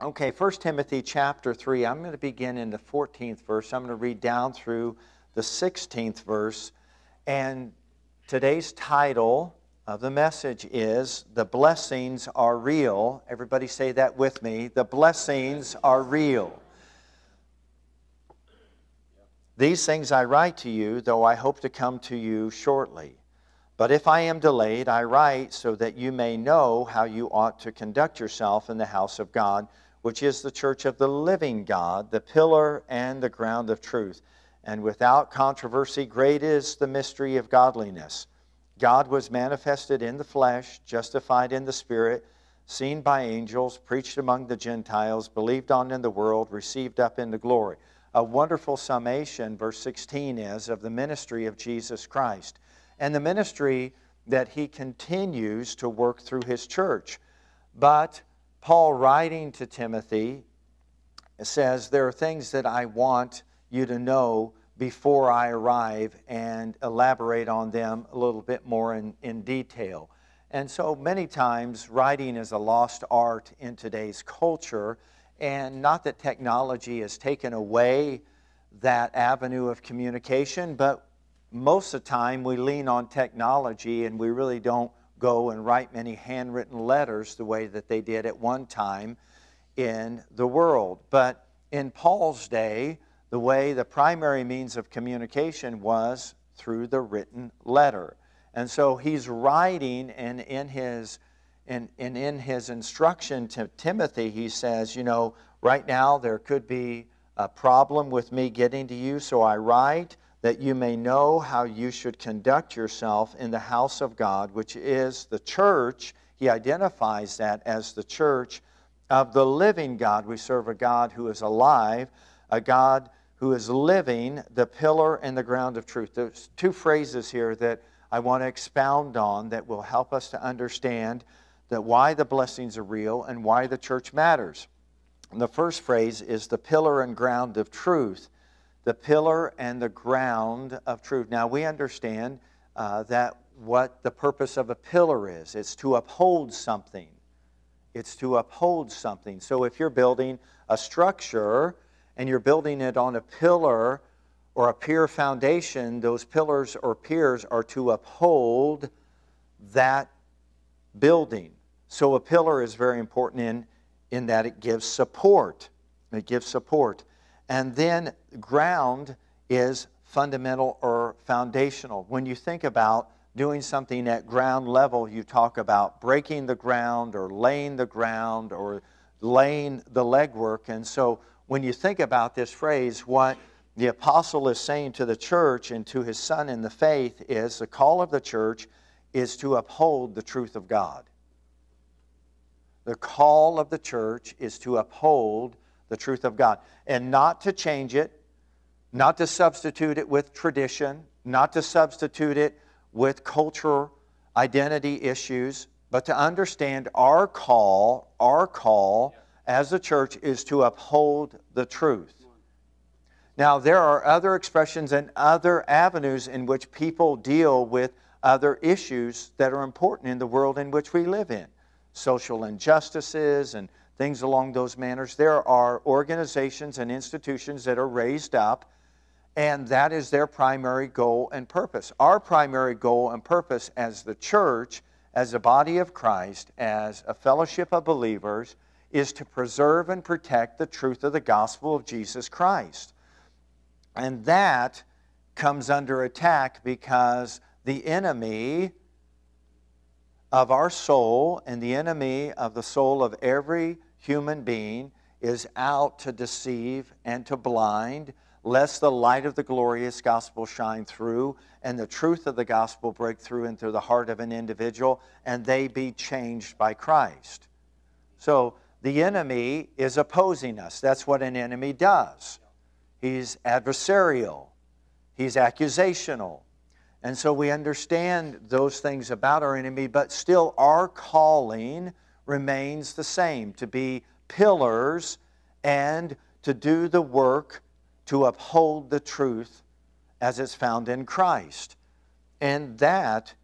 Okay, 1 Timothy chapter 3. I'm going to begin in the 14th verse. I'm going to read down through the 16th verse. And today's title of the message is The Blessings Are Real. Everybody say that with me. The blessings are real. These things I write to you, though I hope to come to you shortly. But if I am delayed, I write so that you may know how you ought to conduct yourself in the house of God which is the church of the living God, the pillar and the ground of truth. And without controversy, great is the mystery of godliness. God was manifested in the flesh, justified in the spirit, seen by angels, preached among the Gentiles, believed on in the world, received up into glory. A wonderful summation, verse 16 is, of the ministry of Jesus Christ and the ministry that he continues to work through his church. But Paul, writing to Timothy, says, There are things that I want you to know before I arrive and elaborate on them a little bit more in, in detail. And so many times, writing is a lost art in today's culture, and not that technology has taken away that avenue of communication, but most of the time we lean on technology and we really don't go and write many handwritten letters the way that they did at one time in the world. But in Paul's day, the way the primary means of communication was through the written letter. And so he's writing, and in his, and, and in his instruction to Timothy, he says, You know, right now there could be a problem with me getting to you, so I write that you may know how you should conduct yourself in the house of God, which is the church. He identifies that as the church of the living God. We serve a God who is alive, a God who is living, the pillar and the ground of truth. There's two phrases here that I want to expound on that will help us to understand that why the blessings are real and why the church matters. And the first phrase is the pillar and ground of truth the pillar and the ground of truth. Now, we understand uh, that what the purpose of a pillar is it's to uphold something. It's to uphold something. So, if you're building a structure and you're building it on a pillar or a pier foundation, those pillars or piers are to uphold that building. So, a pillar is very important in, in that it gives support. It gives support. And then ground is fundamental or foundational. When you think about doing something at ground level, you talk about breaking the ground or laying the ground or laying the legwork. And so when you think about this phrase, what the apostle is saying to the church and to his son in the faith is the call of the church is to uphold the truth of God. The call of the church is to uphold the truth of God. And not to change it, not to substitute it with tradition, not to substitute it with cultural identity issues, but to understand our call, our call as a church is to uphold the truth. Now, there are other expressions and other avenues in which people deal with other issues that are important in the world in which we live in social injustices and things along those manners. There are organizations and institutions that are raised up, and that is their primary goal and purpose. Our primary goal and purpose as the church, as a body of Christ, as a fellowship of believers, is to preserve and protect the truth of the gospel of Jesus Christ. And that comes under attack because the enemy of our soul and the enemy of the soul of every human being is out to deceive and to blind, lest the light of the glorious gospel shine through and the truth of the gospel break through into the heart of an individual and they be changed by Christ. So the enemy is opposing us. That's what an enemy does. He's adversarial, he's accusational. And so we understand those things about our enemy, but still our calling remains the same to be pillars and to do the work to uphold the truth as it's found in Christ. And that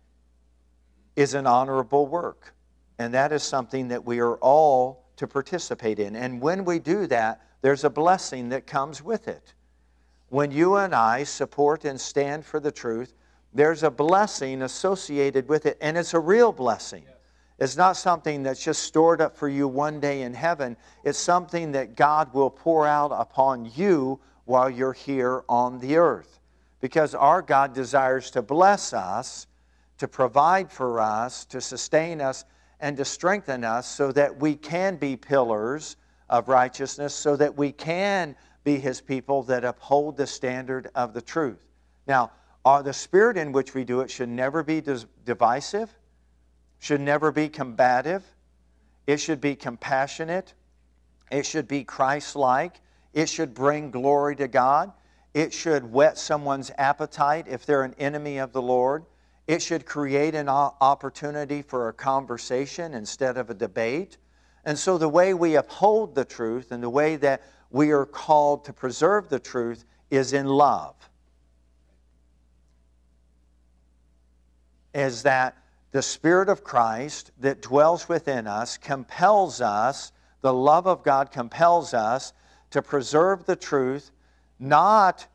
is an honorable work. And that is something that we are all to participate in. And when we do that, there's a blessing that comes with it. When you and I support and stand for the truth, there's a blessing associated with it, and it's a real blessing. It's not something that's just stored up for you one day in heaven. It's something that God will pour out upon you while you're here on the earth. Because our God desires to bless us, to provide for us, to sustain us, and to strengthen us so that we can be pillars of righteousness, so that we can be His people that uphold the standard of the truth. Now, uh, the spirit in which we do it should never be divisive, should never be combative. It should be compassionate. It should be Christ like. It should bring glory to God. It should whet someone's appetite if they're an enemy of the Lord. It should create an opportunity for a conversation instead of a debate. And so, the way we uphold the truth and the way that we are called to preserve the truth is in love. Is that the Spirit of Christ that dwells within us compels us, the love of God compels us to preserve the truth, not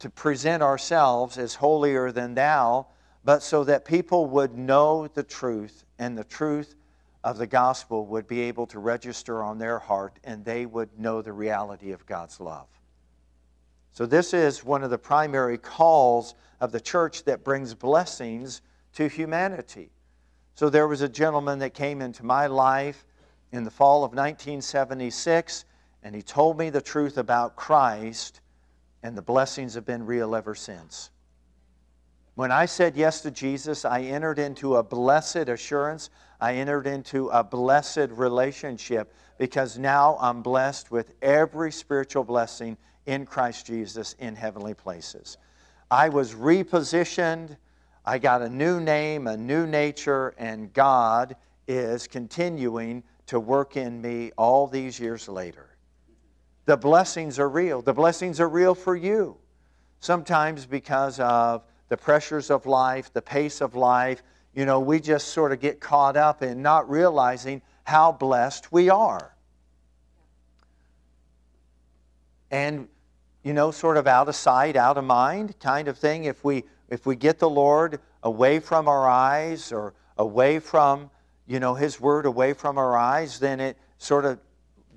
to present ourselves as holier than thou, but so that people would know the truth and the truth of the gospel would be able to register on their heart and they would know the reality of God's love. So, this is one of the primary calls of the church that brings blessings to humanity. So, there was a gentleman that came into my life in the fall of 1976, and he told me the truth about Christ, and the blessings have been real ever since. When I said yes to Jesus, I entered into a blessed assurance. I entered into a blessed relationship because now I'm blessed with every spiritual blessing in Christ Jesus in heavenly places. I was repositioned. I got a new name, a new nature, and God is continuing to work in me all these years later. The blessings are real. The blessings are real for you. Sometimes because of the pressures of life, the pace of life, you know, we just sort of get caught up in not realizing how blessed we are. And, you know, sort of out of sight, out of mind kind of thing. If we, if we get the Lord away from our eyes or away from, you know, His Word away from our eyes, then it sort of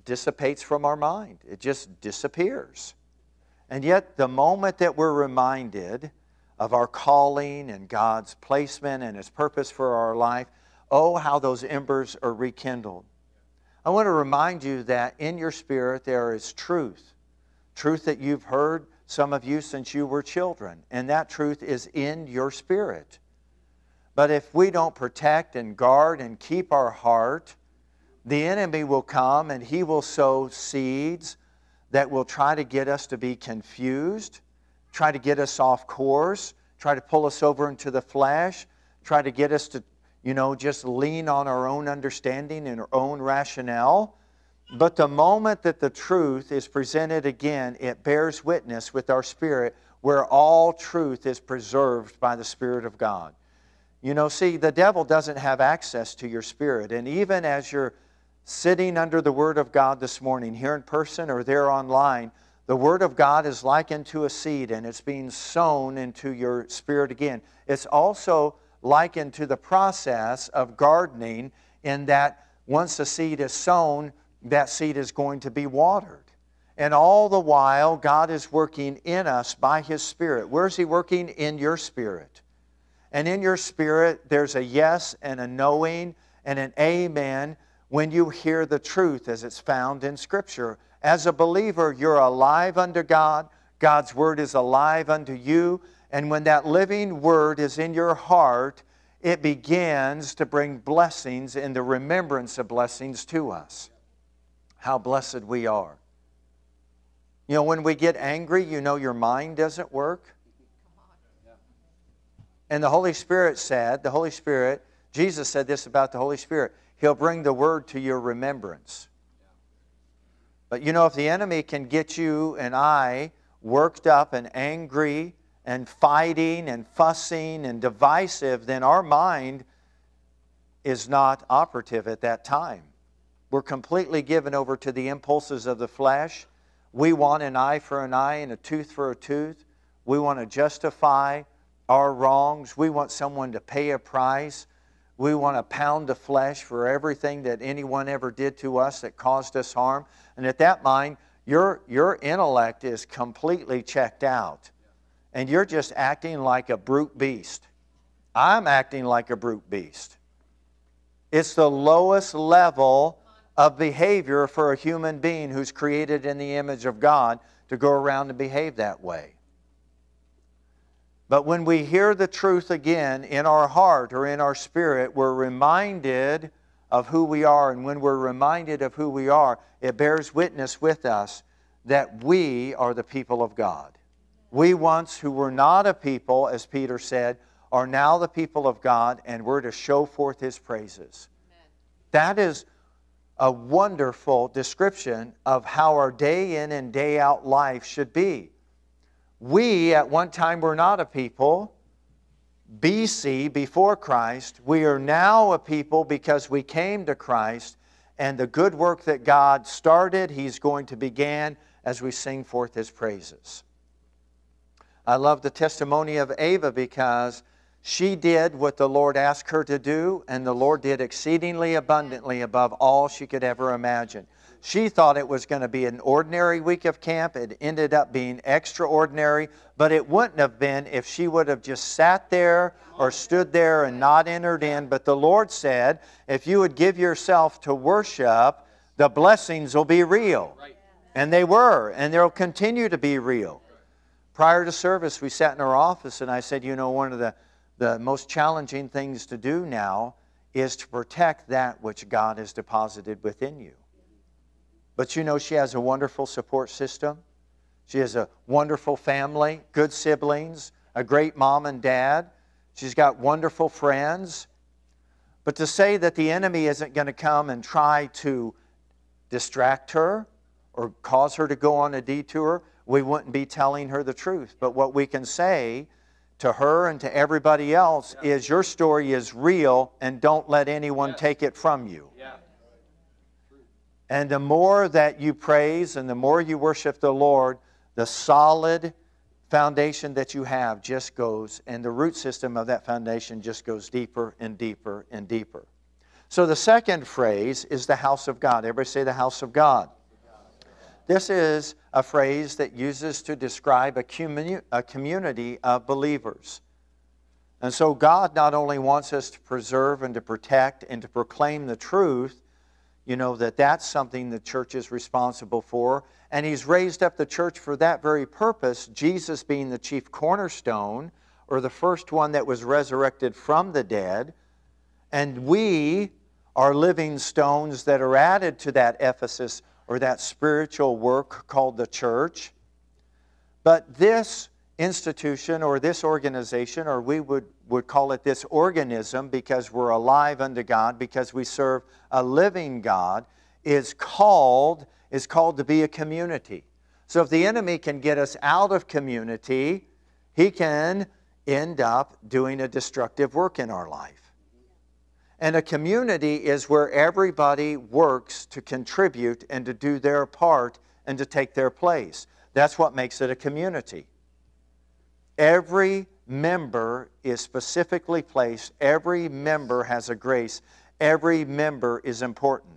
dissipates from our mind. It just disappears. And yet, the moment that we're reminded, of our calling and God's placement and His purpose for our life, oh, how those embers are rekindled. I want to remind you that in your spirit there is truth. Truth that you've heard, some of you, since you were children. And that truth is in your spirit. But if we don't protect and guard and keep our heart, the enemy will come and he will sow seeds that will try to get us to be confused try to get us off course, try to pull us over into the flesh, try to get us to, you know, just lean on our own understanding and our own rationale. But the moment that the truth is presented again, it bears witness with our spirit where all truth is preserved by the Spirit of God. You know, see, the devil doesn't have access to your spirit. And even as you're sitting under the Word of God this morning, here in person or there online, the Word of God is likened to a seed and it's being sown into your spirit again. It's also likened to the process of gardening in that once the seed is sown, that seed is going to be watered. And all the while, God is working in us by His Spirit. Where's He working? In your spirit. And in your spirit, there's a yes and a knowing and an amen when you hear the truth as it's found in Scripture. As a believer, you're alive unto God. God's Word is alive unto you. And when that living Word is in your heart, it begins to bring blessings in the remembrance of blessings to us. How blessed we are. You know, when we get angry, you know your mind doesn't work. And the Holy Spirit said, the Holy Spirit, Jesus said this about the Holy Spirit He'll bring the Word to your remembrance. But you know, if the enemy can get you and I worked up and angry and fighting and fussing and divisive, then our mind is not operative at that time. We're completely given over to the impulses of the flesh. We want an eye for an eye and a tooth for a tooth. We want to justify our wrongs. We want someone to pay a price. We want to pound the flesh for everything that anyone ever did to us that caused us harm. And at that mind, your, your intellect is completely checked out. And you're just acting like a brute beast. I'm acting like a brute beast. It's the lowest level of behavior for a human being who's created in the image of God to go around and behave that way. But when we hear the truth again in our heart or in our spirit, we're reminded of who we are. And when we're reminded of who we are, it bears witness with us that we are the people of God. We once, who were not a people, as Peter said, are now the people of God, and we're to show forth his praises. Amen. That is a wonderful description of how our day in and day out life should be. We, at one time, were not a people. BC, before Christ. We are now a people because we came to Christ, and the good work that God started, He's going to begin as we sing forth His praises. I love the testimony of Ava because she did what the Lord asked her to do, and the Lord did exceedingly abundantly above all she could ever imagine. She thought it was going to be an ordinary week of camp. It ended up being extraordinary, but it wouldn't have been if she would have just sat there or stood there and not entered in. But the Lord said, if you would give yourself to worship, the blessings will be real. And they were, and they'll continue to be real. Prior to service, we sat in our office, and I said, You know, one of the, the most challenging things to do now is to protect that which God has deposited within you. But you know, she has a wonderful support system. She has a wonderful family, good siblings, a great mom and dad. She's got wonderful friends. But to say that the enemy isn't going to come and try to distract her or cause her to go on a detour, we wouldn't be telling her the truth. But what we can say to her and to everybody else yeah. is your story is real and don't let anyone yeah. take it from you. Yeah. And the more that you praise and the more you worship the Lord, the solid foundation that you have just goes, and the root system of that foundation just goes deeper and deeper and deeper. So the second phrase is the house of God. Everybody say the house of God. This is a phrase that uses to describe a, a community of believers. And so God not only wants us to preserve and to protect and to proclaim the truth, you know, that that's something the church is responsible for. And he's raised up the church for that very purpose, Jesus being the chief cornerstone, or the first one that was resurrected from the dead. And we are living stones that are added to that edifice or that spiritual work called the church. But this institution or this organization, or we would, would call it this organism because we're alive unto God, because we serve a living God, is called, is called to be a community. So if the enemy can get us out of community, he can end up doing a destructive work in our life. And a community is where everybody works to contribute and to do their part and to take their place. That's what makes it a community. Every member is specifically placed, every member has a grace, every member is important.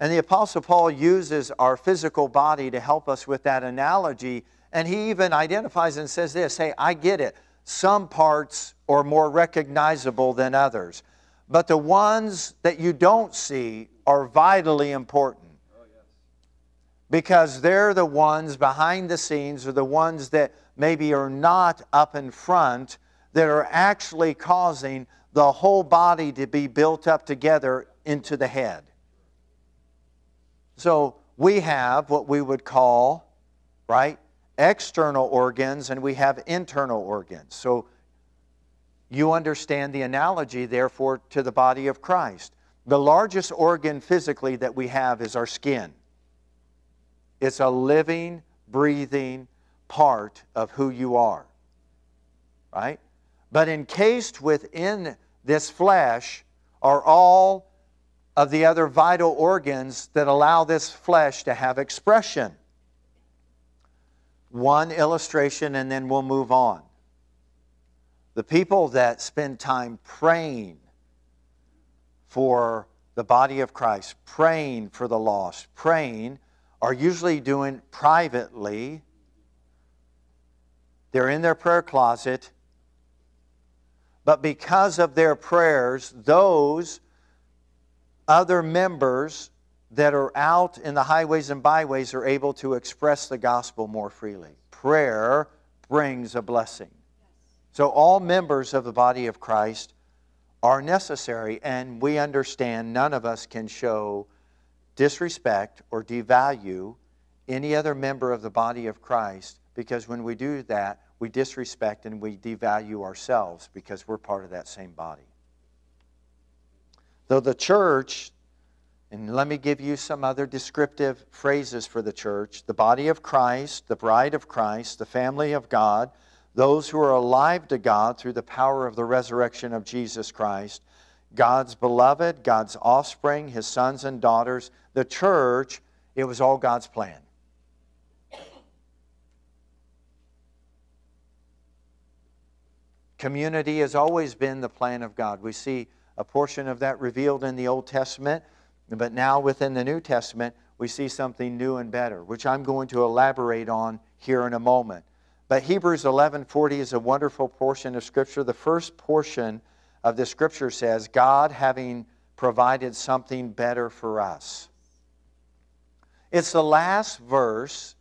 And the Apostle Paul uses our physical body to help us with that analogy. And he even identifies and says this Hey, I get it. Some parts are more recognizable than others. But the ones that you don't see are vitally important. Because they're the ones behind the scenes, or the ones that maybe are not up in front, that are actually causing the whole body to be built up together into the head. So we have what we would call, right, external organs and we have internal organs. So you understand the analogy, therefore, to the body of Christ. The largest organ physically that we have is our skin. It's a living, breathing part of who you are. Right? But encased within this flesh are all of the other vital organs that allow this flesh to have expression. One illustration, and then we'll move on. The people that spend time praying for the body of Christ, praying for the lost, praying, are usually doing privately. They're in their prayer closet. But because of their prayers, those other members that are out in the highways and byways are able to express the gospel more freely. Prayer brings a blessing. So, all members of the body of Christ are necessary, and we understand none of us can show disrespect or devalue any other member of the body of Christ because when we do that, we disrespect and we devalue ourselves because we're part of that same body. Though the church, and let me give you some other descriptive phrases for the church the body of Christ, the bride of Christ, the family of God, those who are alive to God through the power of the resurrection of Jesus Christ, God's beloved, God's offspring, his sons and daughters, the church, it was all God's plan. Community has always been the plan of God. We see a portion of that revealed in the Old Testament, but now within the New Testament, we see something new and better, which I'm going to elaborate on here in a moment. But Hebrews 11:40 is a wonderful portion of scripture. The first portion of the scripture says, God having provided something better for us. It's the last verse,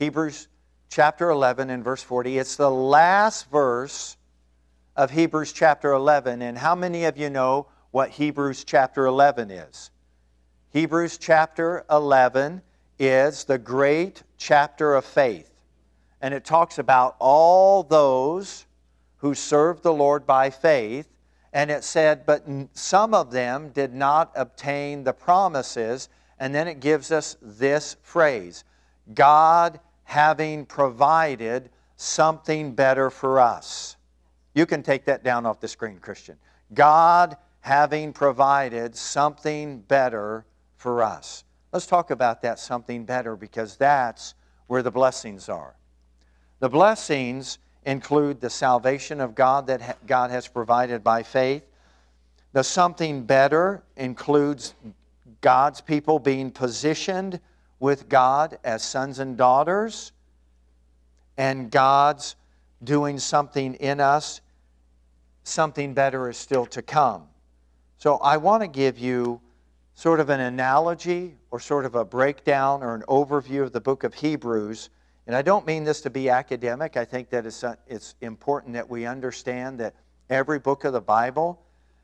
Hebrews chapter 11 and verse 40. It's the last verse of Hebrews chapter 11. And how many of you know what Hebrews chapter 11 is? Hebrews chapter 11 is the great chapter of faith. And it talks about all those who served the Lord by faith. And it said, but some of them did not obtain the promises. And then it gives us this phrase God having provided something better for us. You can take that down off the screen, Christian. God having provided something better for us. Let's talk about that something better because that's where the blessings are. The blessings include the salvation of God that God has provided by faith. The something better includes God's people being positioned with God as sons and daughters, and God's doing something in us something better is still to come. So I want to give you sort of an analogy or sort of a breakdown or an overview of the book of Hebrews. And I don't mean this to be academic. I think that it's, uh, it's important that we understand that every book of the Bible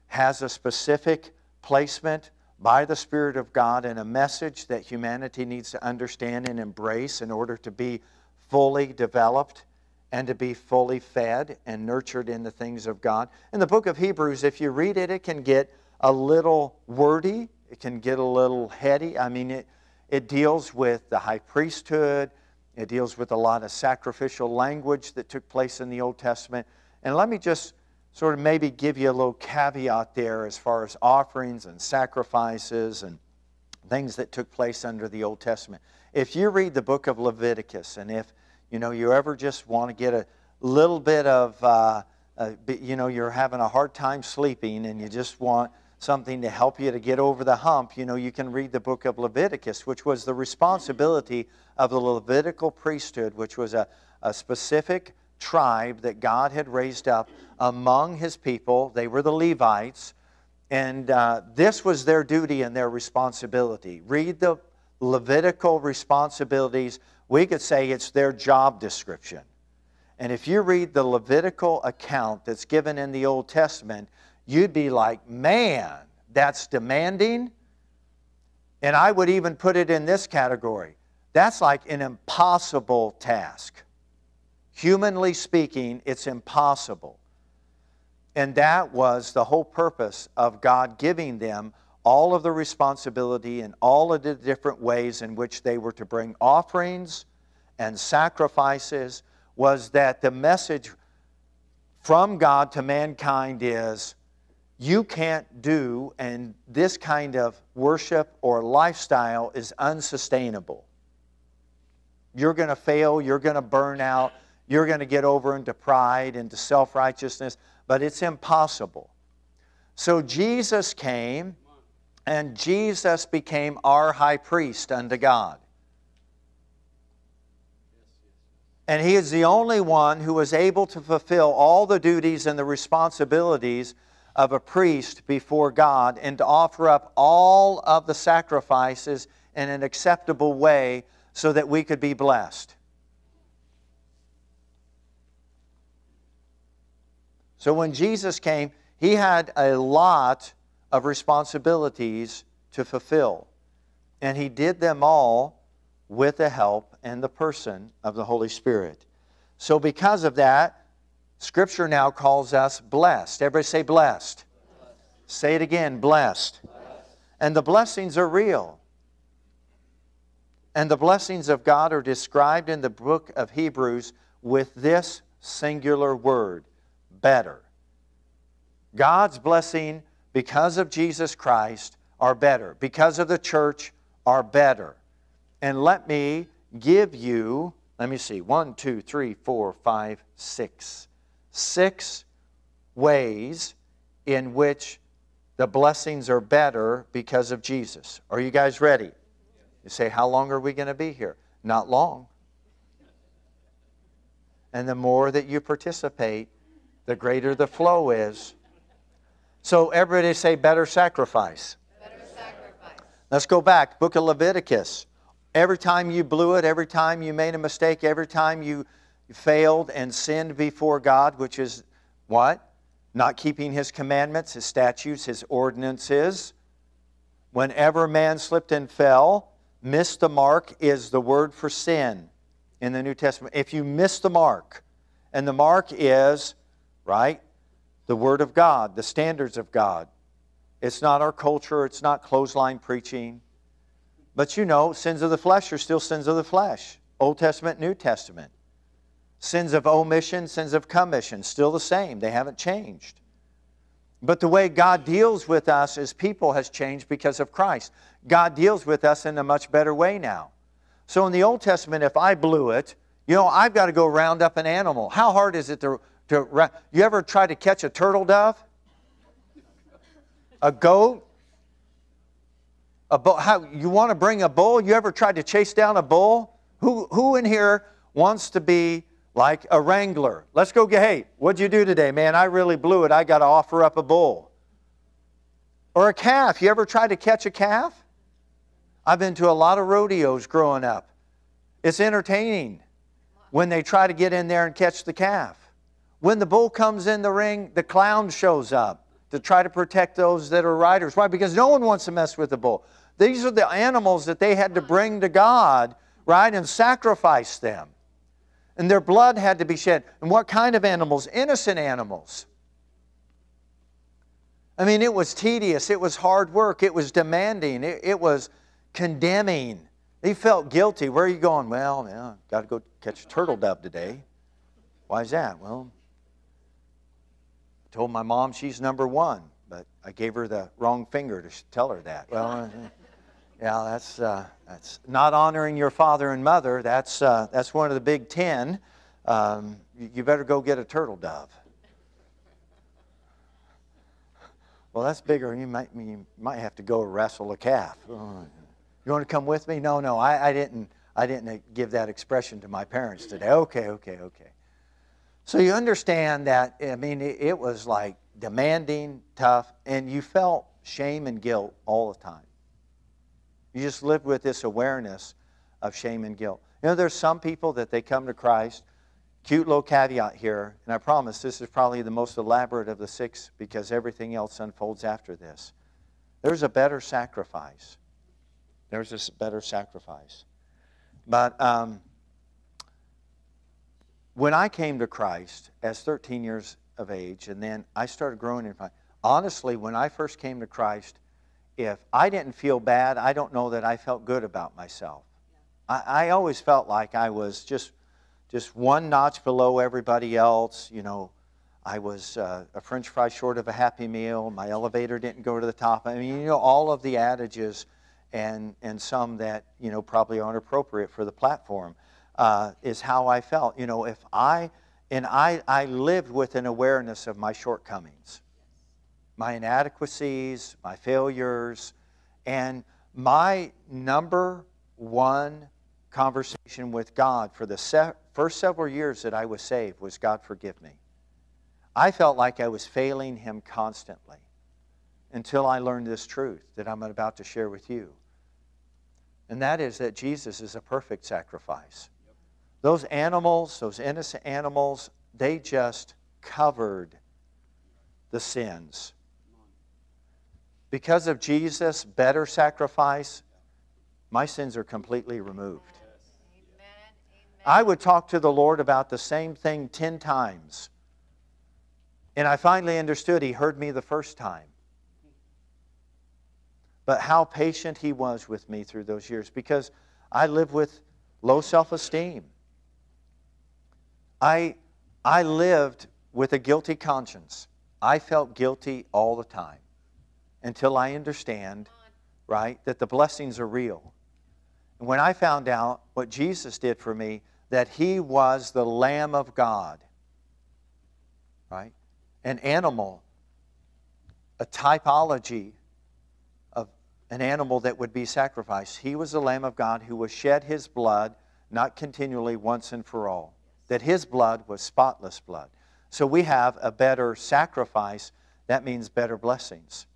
has a specific placement by the Spirit of God and a message that humanity needs to understand and embrace in order to be fully developed and to be fully fed and nurtured in the things of God. In the book of Hebrews, if you read it, it can get a little wordy, it can get a little heady. I mean, it, it deals with the high priesthood, it deals with a lot of sacrificial language that took place in the Old Testament. And let me just sort of maybe give you a little caveat there as far as offerings and sacrifices and things that took place under the Old Testament. If you read the book of Leviticus, and if you know, you ever just want to get a little bit of, uh, uh, you know, you're having a hard time sleeping and you just want something to help you to get over the hump, you know, you can read the book of Leviticus, which was the responsibility of the Levitical priesthood, which was a, a specific tribe that God had raised up among his people. They were the Levites. And uh, this was their duty and their responsibility. Read the Levitical responsibilities we could say it's their job description. And if you read the Levitical account that's given in the Old Testament, you'd be like, man, that's demanding. And I would even put it in this category that's like an impossible task. Humanly speaking, it's impossible. And that was the whole purpose of God giving them all of the responsibility and all of the different ways in which they were to bring offerings and sacrifices was that the message from God to mankind is you can't do, and this kind of worship or lifestyle is unsustainable. You're going to fail, you're going to burn out, you're going to get over into pride, into self righteousness, but it's impossible. So Jesus came, and Jesus became our high priest unto God. And he is the only one who was able to fulfill all the duties and the responsibilities of a priest before God and to offer up all of the sacrifices in an acceptable way so that we could be blessed. So when Jesus came, he had a lot of responsibilities to fulfill. And he did them all with the help and the person of the Holy Spirit. So, because of that, Scripture now calls us blessed. Everybody say blessed. blessed. Say it again blessed. blessed. And the blessings are real. And the blessings of God are described in the book of Hebrews with this singular word better. God's blessing because of Jesus Christ are better, because of the church are better. And let me give you, let me see, one, two, three, four, five, six six ways in which the blessings are better because of Jesus. Are you guys ready? You say, How long are we going to be here? Not long. And the more that you participate, the greater the flow is. So, everybody say, Better sacrifice. Better sacrifice. Let's go back. Book of Leviticus. Every time you blew it, every time you made a mistake, every time you failed and sinned before God, which is what? Not keeping His commandments, His statutes, His ordinances. Whenever man slipped and fell, missed the mark is the word for sin in the New Testament. If you miss the mark, and the mark is, right, the Word of God, the standards of God. It's not our culture, it's not clothesline preaching. But you know, sins of the flesh are still sins of the flesh. Old Testament, New Testament. Sins of omission, sins of commission, still the same. They haven't changed. But the way God deals with us as people has changed because of Christ. God deals with us in a much better way now. So in the Old Testament, if I blew it, you know, I've got to go round up an animal. How hard is it to, to you ever try to catch a turtle dove? A goat? A bull, how, you want to bring a bull? You ever tried to chase down a bull? Who, who in here wants to be like a wrangler. Let's go get, hey, what'd you do today? Man, I really blew it. I got to offer up a bull. Or a calf. You ever tried to catch a calf? I've been to a lot of rodeos growing up. It's entertaining when they try to get in there and catch the calf. When the bull comes in the ring, the clown shows up to try to protect those that are riders. Why? Because no one wants to mess with the bull. These are the animals that they had to bring to God, right, and sacrifice them and their blood had to be shed. And what kind of animals? Innocent animals. I mean, it was tedious, it was hard work, it was demanding, it, it was condemning. They felt guilty. Where are you going? Well, yeah, got to go catch a turtle dove today. Why is that? Well, I told my mom she's number one, but I gave her the wrong finger to tell her that. Well, uh, yeah, that's, uh, that's not honoring your father and mother. That's, uh, that's one of the big ten. Um, you, you better go get a turtle dove. Well, that's bigger. You might, you might have to go wrestle a calf. Oh, you want to come with me? No, no, I, I, didn't, I didn't give that expression to my parents today. Okay, okay, okay. So you understand that, I mean, it, it was like demanding, tough, and you felt shame and guilt all the time. You just live with this awareness of shame and guilt. You know, there's some people that they come to Christ. Cute little caveat here, and I promise this is probably the most elaborate of the six because everything else unfolds after this. There's a better sacrifice. There's a better sacrifice. But um, when I came to Christ as 13 years of age, and then I started growing in faith, honestly, when I first came to Christ, if I didn't feel bad, I don't know that I felt good about myself. I, I always felt like I was just, just one notch below everybody else. You know, I was uh, a french fry short of a happy meal. My elevator didn't go to the top. I mean, you know, all of the adages and, and some that, you know, probably aren't appropriate for the platform uh, is how I felt. You know, if I, and I, I lived with an awareness of my shortcomings, my inadequacies, my failures, and my number one conversation with God for the se- first several years that I was saved was God, forgive me. I felt like I was failing Him constantly until I learned this truth that I'm about to share with you. And that is that Jesus is a perfect sacrifice. Those animals, those innocent animals, they just covered the sins. Because of Jesus' better sacrifice, my sins are completely removed. I would talk to the Lord about the same thing 10 times. And I finally understood He heard me the first time. But how patient He was with me through those years because I lived with low self esteem. I, I lived with a guilty conscience. I felt guilty all the time until I understand, right, that the blessings are real. And when I found out what Jesus did for me, that He was the Lamb of God, right? An animal, a typology of an animal that would be sacrificed. He was the Lamb of God who was shed His blood, not continually, once and for all. That His blood was spotless blood. So we have a better sacrifice. That means better blessings.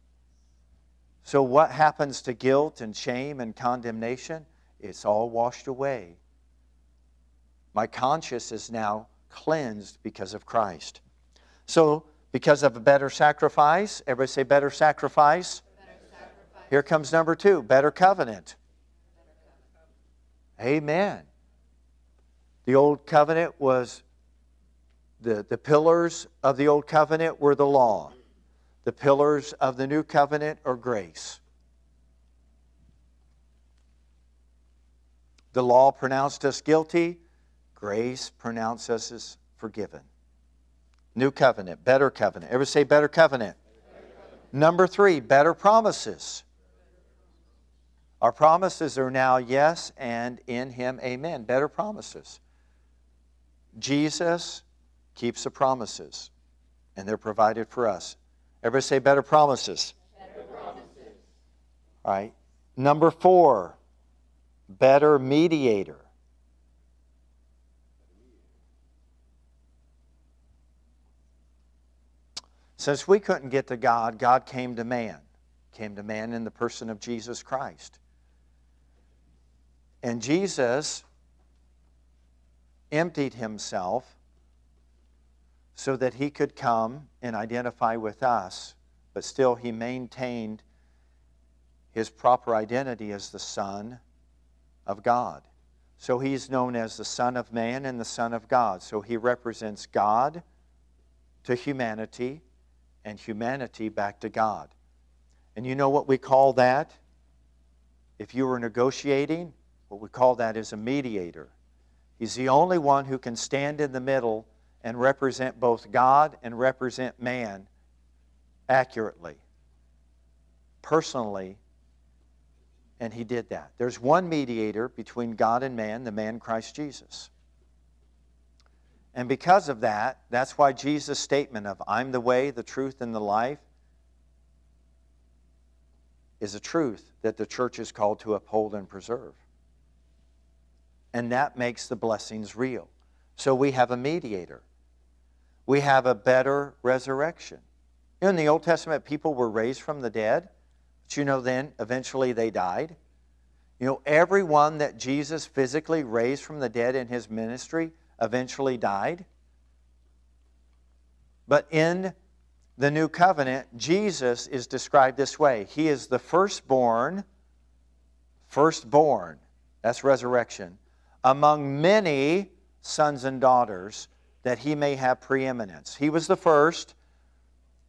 So, what happens to guilt and shame and condemnation? It's all washed away my conscience is now cleansed because of Christ. So, because of a better sacrifice, everybody say better sacrifice. Better sacrifice. Here comes number two better covenant. Amen. The old covenant was the, the pillars of the old covenant were the law. The pillars of the new covenant are grace. The law pronounced us guilty. Grace pronounced us as forgiven. New covenant, better covenant. Ever say better covenant? better covenant? Number three, better promises. Our promises are now yes and in Him, amen. Better promises. Jesus keeps the promises, and they're provided for us. Everybody say better promises. Better promises. All right. Number four, better mediator. Since we couldn't get to God, God came to man, came to man in the person of Jesus Christ. And Jesus emptied himself so that he could come and identify with us, but still he maintained his proper identity as the Son of God. So he's known as the Son of Man and the Son of God. So he represents God to humanity and humanity back to God. And you know what we call that? If you were negotiating, what we call that is a mediator. He's the only one who can stand in the middle and represent both God and represent man accurately, personally, and he did that. There's one mediator between God and man, the man Christ Jesus. And because of that, that's why Jesus' statement of, I'm the way, the truth, and the life, is a truth that the church is called to uphold and preserve. And that makes the blessings real. So we have a mediator. We have a better resurrection. You know, in the Old Testament, people were raised from the dead, but you know, then eventually they died. You know, everyone that Jesus physically raised from the dead in his ministry eventually died. But in the new covenant, Jesus is described this way He is the firstborn, firstborn, that's resurrection, among many sons and daughters, that he may have preeminence. He was the first,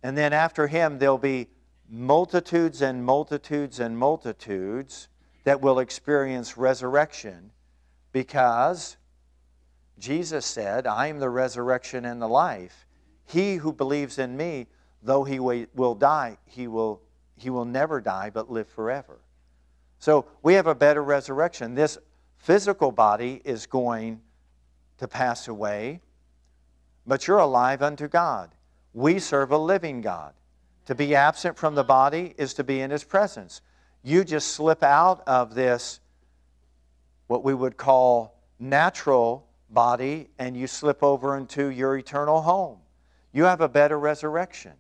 and then after him, there'll be multitudes and multitudes and multitudes that will experience resurrection because Jesus said, I am the resurrection and the life. He who believes in me, though he will die, he will, he will never die, but live forever. So we have a better resurrection. This physical body is going to pass away, but you're alive unto God. We serve a living God. To be absent from the body is to be in his presence. You just slip out of this, what we would call natural body, and you slip over into your eternal home. You have a better resurrection.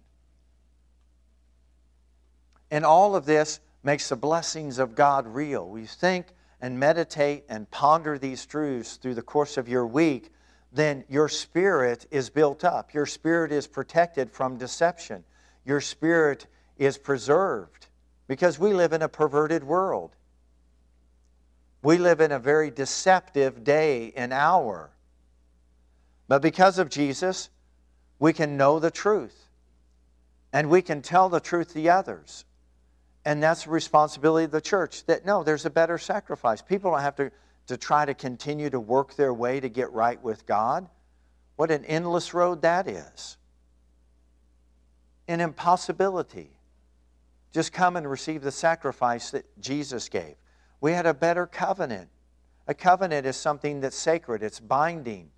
And all of this makes the blessings of God real. We think and meditate and ponder these truths through the course of your week, then your spirit is built up. Your spirit is protected from deception. Your spirit is preserved because we live in a perverted world. We live in a very deceptive day and hour. But because of Jesus, we can know the truth and we can tell the truth to others. And that's the responsibility of the church that no, there's a better sacrifice. People don't have to, to try to continue to work their way to get right with God. What an endless road that is. An impossibility. Just come and receive the sacrifice that Jesus gave. We had a better covenant. A covenant is something that's sacred, it's binding.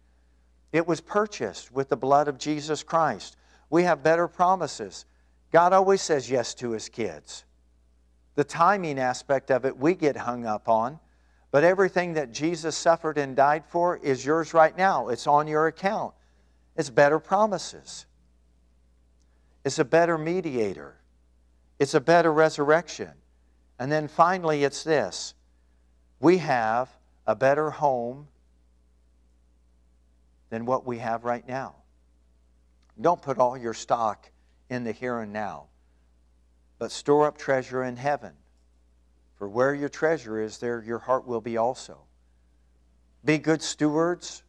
It was purchased with the blood of Jesus Christ. We have better promises. God always says yes to his kids. The timing aspect of it we get hung up on, but everything that Jesus suffered and died for is yours right now. It's on your account. It's better promises. It's a better mediator. It's a better resurrection. And then finally, it's this we have a better home than what we have right now. Don't put all your stock in the here and now, but store up treasure in heaven. For where your treasure is, there your heart will be also. Be good stewards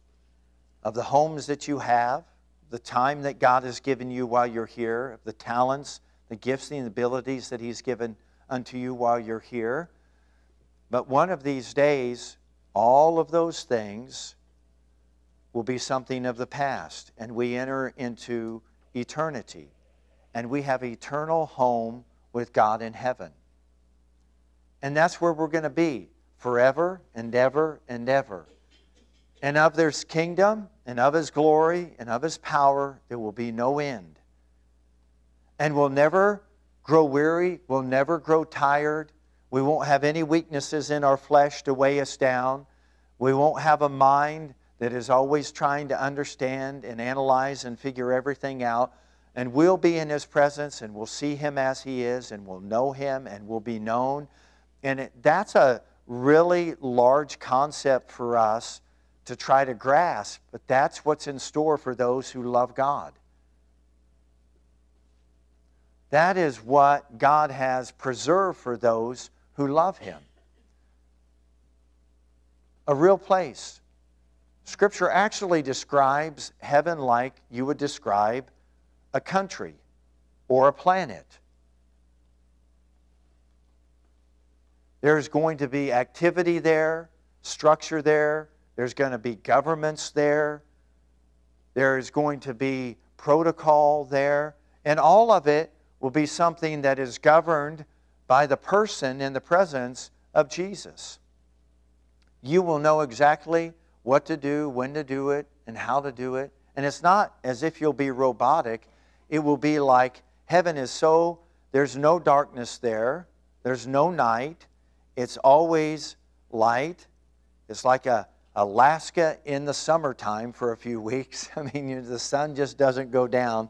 of the homes that you have, the time that God has given you while you're here, the talents, the gifts, and the abilities that He's given unto you while you're here. But one of these days, all of those things will be something of the past, and we enter into eternity, and we have eternal home with God in heaven. And that's where we're going to be forever and ever and ever. And of his kingdom and of his glory and of his power, there will be no end. And we'll never grow weary, we'll never grow tired. We won't have any weaknesses in our flesh to weigh us down. We won't have a mind that is always trying to understand and analyze and figure everything out. And we'll be in His presence and we'll see Him as He is and we'll know Him and we'll be known. And it, that's a really large concept for us to try to grasp, but that's what's in store for those who love God. That is what God has preserved for those who love Him. A real place Scripture actually describes heaven like you would describe a country or a planet. There's going to be activity there, structure there, there's going to be governments there, there's going to be protocol there, and all of it will be something that is governed by the person in the presence of Jesus. You will know exactly what to do, when to do it, and how to do it. And it's not as if you'll be robotic. It will be like heaven is so, there's no darkness there, there's no night, it's always light. It's like a Alaska in the summertime for a few weeks. I mean, the sun just doesn't go down.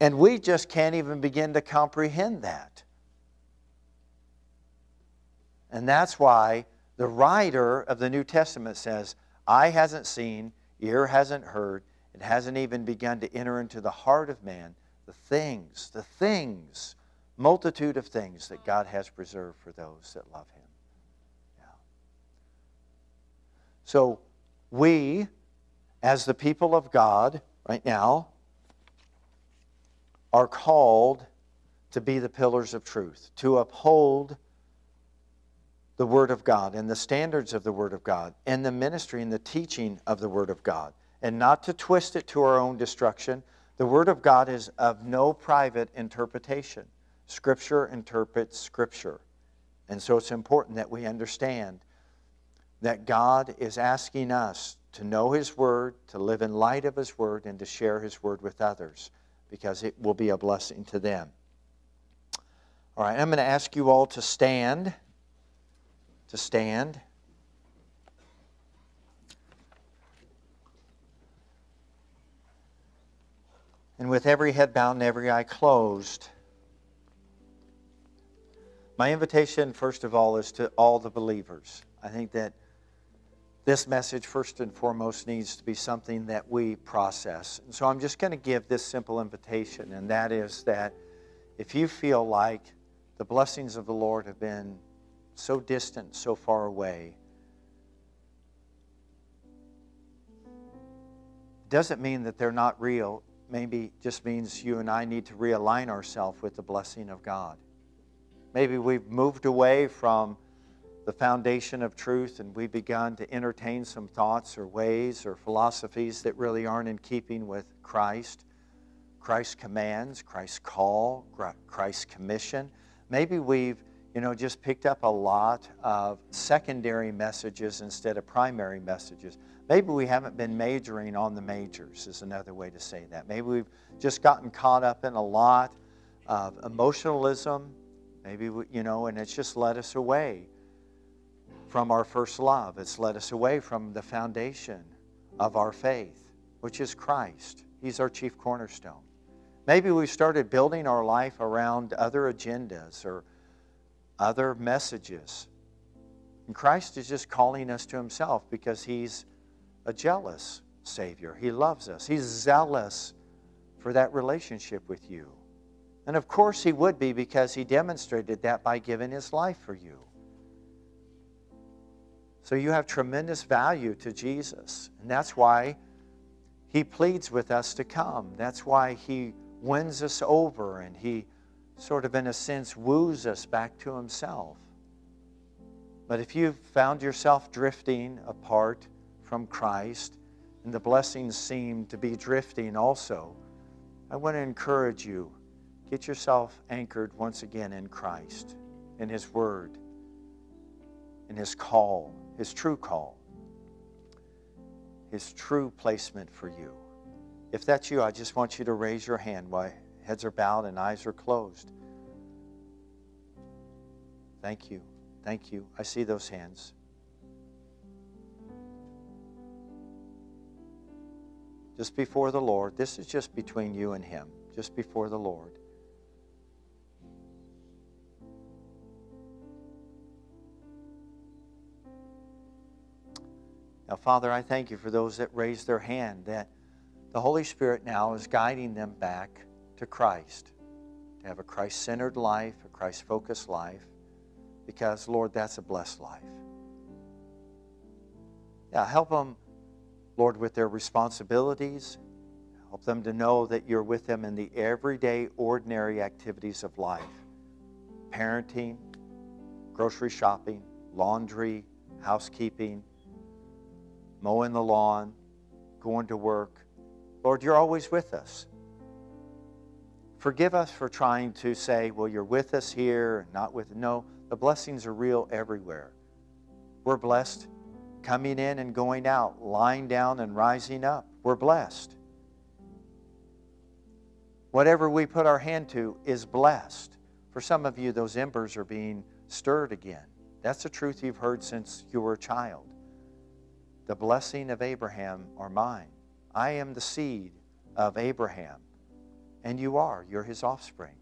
And we just can't even begin to comprehend that. And that's why the writer of the New Testament says, Eye hasn't seen, ear hasn't heard, it hasn't even begun to enter into the heart of man the things, the things, multitude of things that God has preserved for those that love Him. Yeah. So, we, as the people of God, right now, are called to be the pillars of truth, to uphold the Word of God and the standards of the Word of God and the ministry and the teaching of the Word of God, and not to twist it to our own destruction, The Word of God is of no private interpretation. Scripture interprets Scripture. And so it's important that we understand that God is asking us to know His Word, to live in light of His Word, and to share His Word with others because it will be a blessing to them. All right, I'm going to ask you all to stand. To stand. And with every head bowed and every eye closed, my invitation, first of all, is to all the believers. I think that this message, first and foremost, needs to be something that we process. And so I'm just going to give this simple invitation, and that is that if you feel like the blessings of the Lord have been so distant, so far away, doesn't mean that they're not real. Maybe just means you and I need to realign ourselves with the blessing of God. Maybe we've moved away from the foundation of truth and we've begun to entertain some thoughts or ways or philosophies that really aren't in keeping with Christ, Christ's commands, Christ's call, Christ's commission. Maybe we've you know, just picked up a lot of secondary messages instead of primary messages. Maybe we haven't been majoring on the majors, is another way to say that. Maybe we've just gotten caught up in a lot of emotionalism, maybe, we, you know, and it's just led us away from our first love. It's led us away from the foundation of our faith, which is Christ. He's our chief cornerstone. Maybe we started building our life around other agendas or other messages. And Christ is just calling us to himself because he's a jealous Savior. He loves us, he's zealous for that relationship with you. And of course, he would be because he demonstrated that by giving his life for you. So you have tremendous value to Jesus. And that's why he pleads with us to come. That's why he wins us over and he sort of, in a sense, woos us back to himself. But if you've found yourself drifting apart from Christ and the blessings seem to be drifting also, I want to encourage you get yourself anchored once again in Christ, in His Word, in His call his true call, his true placement for you. If that's you, I just want you to raise your hand while heads are bowed and eyes are closed. Thank you. Thank you. I see those hands. Just before the Lord. This is just between you and Him, just before the Lord. Now, Father, I thank you for those that raised their hand, that the Holy Spirit now is guiding them back to Christ, to have a Christ centered life, a Christ focused life, because, Lord, that's a blessed life. Yeah, help them, Lord, with their responsibilities. Help them to know that you're with them in the everyday, ordinary activities of life parenting, grocery shopping, laundry, housekeeping mowing the lawn, going to work. Lord, you're always with us. Forgive us for trying to say, well, you're with us here, not with. No, the blessings are real everywhere. We're blessed coming in and going out, lying down and rising up. We're blessed. Whatever we put our hand to is blessed. For some of you, those embers are being stirred again. That's a truth you've heard since you were a child the blessing of Abraham are mine. I am the seed of Abraham, and you are. You're his offspring.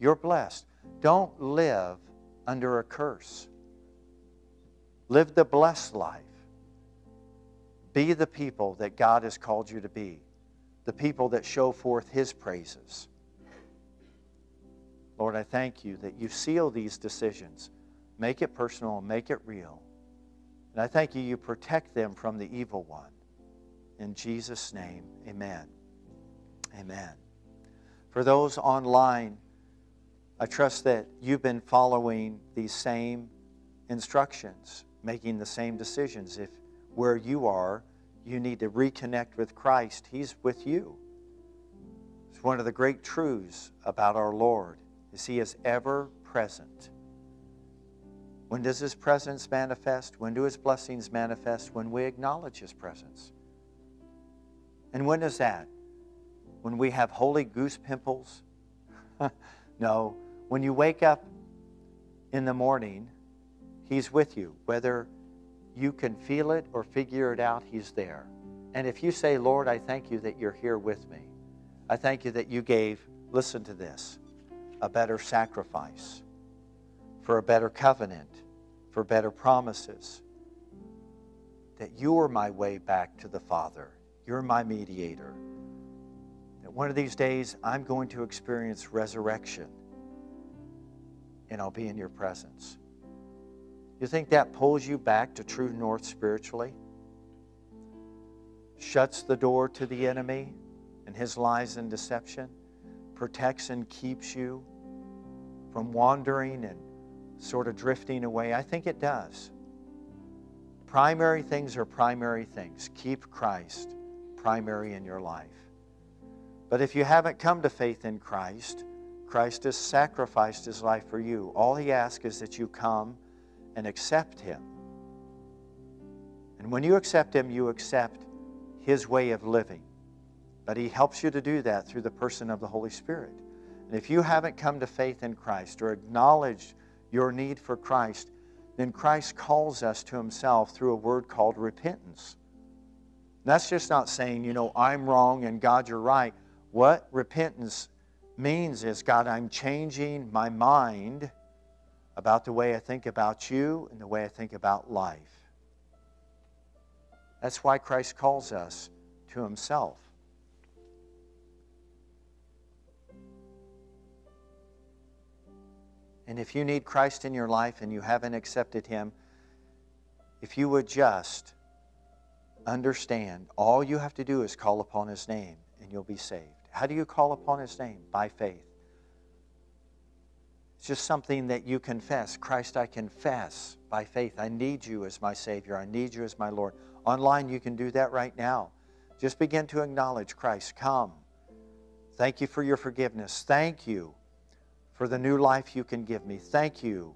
You're blessed. Don't live under a curse. Live the blessed life. Be the people that God has called you to be, the people that show forth his praises. Lord, I thank you that you seal these decisions. Make it personal, make it real. And I thank you, you protect them from the evil one. In Jesus' name, amen. Amen. For those online, I trust that you've been following these same instructions, making the same decisions. If where you are, you need to reconnect with Christ, He's with you. It's one of the great truths about our Lord is he is ever present. When does his presence manifest? When do his blessings manifest? When we acknowledge his presence. And when is that? When we have holy goose pimples? no. When you wake up in the morning, he's with you. Whether you can feel it or figure it out, he's there. And if you say, Lord, I thank you that you're here with me, I thank you that you gave, listen to this, a better sacrifice for a better covenant, for better promises. That you are my way back to the Father. You're my mediator. That one of these days I'm going to experience resurrection and I'll be in your presence. You think that pulls you back to true north spiritually? Shuts the door to the enemy? and his lies and deception, protects and keeps you from wandering and sort of drifting away? I think it does. Primary things are primary things. Keep Christ primary in your life. But if you haven't come to faith in Christ, Christ has sacrificed his life for you. All he asks is that you come and accept him. And when you accept him, you accept his way of living. But He helps you to do that through the person of the Holy Spirit. And if you haven't come to faith in Christ or acknowledged your need for Christ, then Christ calls us to Himself through a word called repentance. that's just not saying, you know, I'm wrong and God, you're right. What repentance means is, God, I'm changing my mind about the way I think about you and the way I think about life. That's why Christ calls us to Himself. And if you need Christ in your life and you haven't accepted Him, if you would just understand, all you have to do is call upon His name and you'll be saved. How do you call upon His name? By faith. It's just something that you confess. Christ, I confess by faith. I need you as my Savior. I need you as my Lord. Online, you can do that right now. Just begin to acknowledge Christ. Come. Thank you for your forgiveness. Thank you for the new life you can give me. Thank you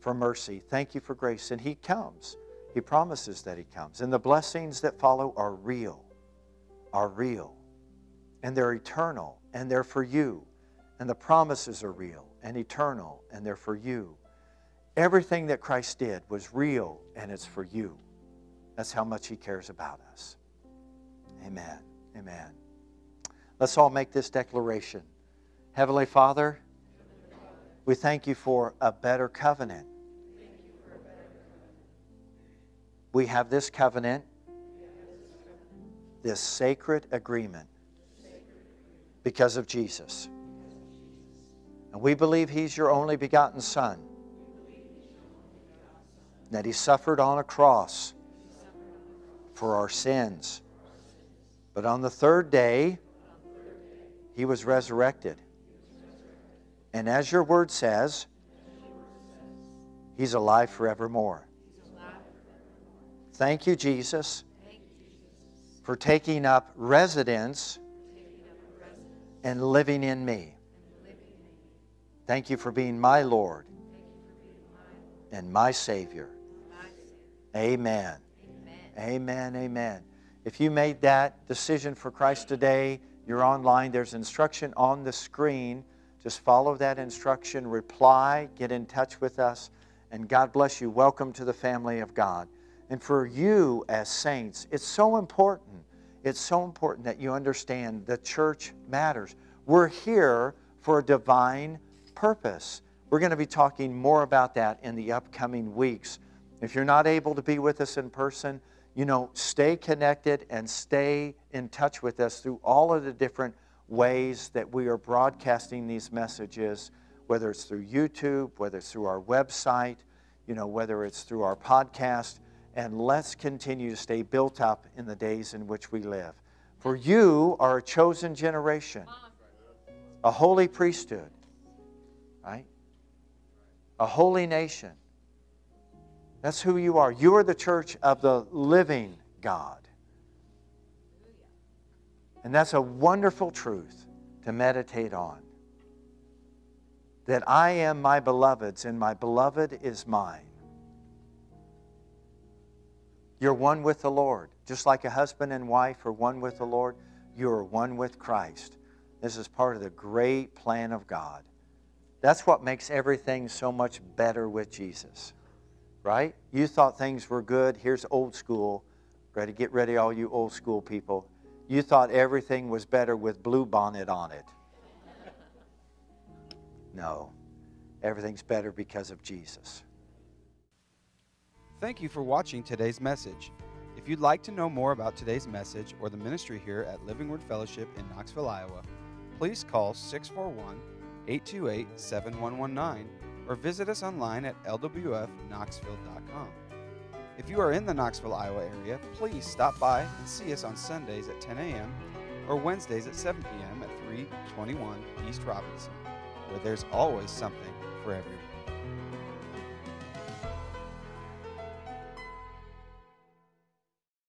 for mercy. Thank you for grace. And He comes. He promises that He comes. And the blessings that follow are real, are real. And they're eternal, and they're for you. And the promises are real and eternal, and they're for you. Everything that Christ did was real, and it's for you. That's how much He cares about us. Amen. Amen. Let's all make this declaration. Heavenly Father, we thank you for a better covenant. We have this covenant, this sacred agreement, because of Jesus. And we believe He's your only begotten Son, that He suffered on a cross for our sins. But on the third day, He was resurrected. And as your word says, He's alive forevermore. Thank you, Jesus, for taking up residence and living in me. Thank you for being my Lord and my Savior. Amen. Amen. Amen. If you made that decision for Christ today, you're online. There's instruction on the screen just follow that instruction, reply, get in touch with us, and God bless you. Welcome to the family of God. And for you as saints, it's so important. It's so important that you understand the church matters. We're here for a divine purpose. We're going to be talking more about that in the upcoming weeks. If you're not able to be with us in person, you know, stay connected and stay in touch with us through all of the different ways that we are broadcasting these messages, whether it's through YouTube, whether it's through our website, you know, whether it's through our podcast, and let's continue to stay built up in the days in which we live. For you are a chosen generation, a holy priesthood, right? A holy nation. That's who you are. You are the church of the living God. And that's a wonderful truth. to meditate on. That I am my beloved's and my beloved is mine. You're one with the Lord. Just like a husband and wife are one with the Lord, you are one with Christ. This is part of the great plan of God. That's what makes everything so much better with Jesus. Right? You thought things were good. Here's old school. Ready? Get ready, all you old school people. You thought everything was better with blue bonnet on it. No. Everything's better because of Jesus. Thank you for watching today's message. If you'd like to know more about today's message or the ministry here at Living Word Fellowship in Knoxville, Iowa, please call 641 828 7119 or visit us online at lwfknoxville.com. If you are in the Knoxville, Iowa area, please stop by and see us on Sundays at 10 a.m. or Wednesdays at 7 p.m. at 321 East Robinson, where there's always something for everyone.